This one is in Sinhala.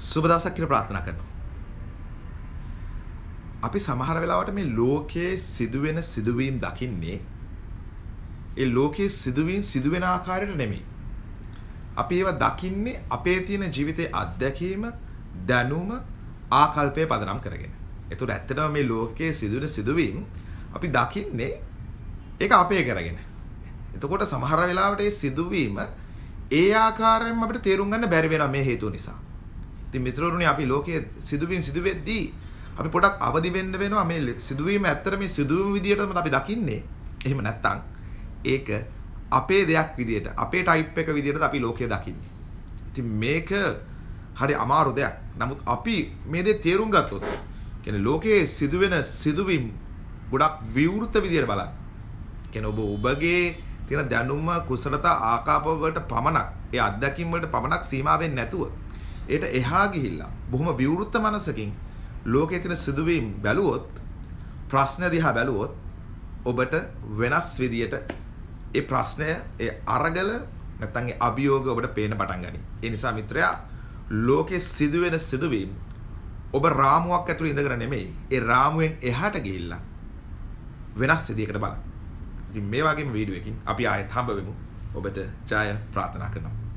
සුබ දවසක් කියලා ප්‍රාර්ථනා කරනවා. අපි සමහර වෙලාවට මේ ලෝකයේ සිදුවෙන සිදුවීම් දකින්නේ ඒ ලෝකයේ සිදුවීම් සිදුවෙන ආකාරයට නෙමෙයි. අපි ඒවා දකින්නේ අපේ තියෙන ජීවිතයේ අත්දැකීම, දැනුම, ආකල්පය පදනම් කරගෙන. ඒතකොට ඇත්තටම මේ ලෝකයේ සිදුවෙන සිදුවීම් අපි දකින්නේ ඒක අපේ කරගෙන. එතකොට සමහර වෙලාවට ඒ සිදුවීම ඒ ආකාරයෙන්ම අපිට තේරුම් ගන්න බැරි වෙනවා මේ හේතුව නිසා. ඉතින් මිත්‍රවරුනි අපි ලෝකයේ සිදුවීම් සිදුවෙද්දී අපි පොඩක් අවදි වෙන්න වෙනවා මේ සිදුවීම ඇත්තට මේ සිදුවීම විදියටම අපි දකින්නේ. එහෙම නැත්නම් ඒක අපේ දෙයක් විදියට අපේ ටයිප් එක විදියට අපි ලෝකය දකින්නේ. ඉතින් මේක හරි අමාරු දෙයක්. නමුත් අපි මේ දේ තේරුම් ගත්තොත් කියන්නේ ලෝකයේ සිදුවෙන සිදුවීම් ගොඩක් විවෘත විදියට බලන්න. කියන්නේ ඔබ ඔබගේ තියෙන දැනුම කුසලතා ආකාප වලට පමණක් ඒ අත්දැකීම් වලට පමණක් සීමා වෙන්නේ නැතුව ඒට එහා ගිහිල්ලා බොහොම විවෘත මනසකින් ලෝකයේ තියෙන සිදුවීම් බැලුවොත් ප්‍රශ්න දිහා බැලුවොත් ඔබට වෙනස් විදියට ඒ ප්‍රශ්නය ඒ අරගල නැත්නම් ඒ අභියෝග ඔබට පේන්න පටන් ගනී. ඒ නිසා මිත්‍රයා ලෝකයේ සිදුවෙන සිදුවීම් ඔබ රාමුවක් ඇතුළේ ඉඳගෙන නෙමෙයි ඒ රාමුවෙන් එහාට ගිහිල්ලා වෙනස් විදියකට බලන්න. ඉතින් මේ වගේම වීඩියෝ එකකින් අපි ආයෙත් හම්බ වෙමු. ඔබට ජය ප්‍රාර්ථනා කරනවා.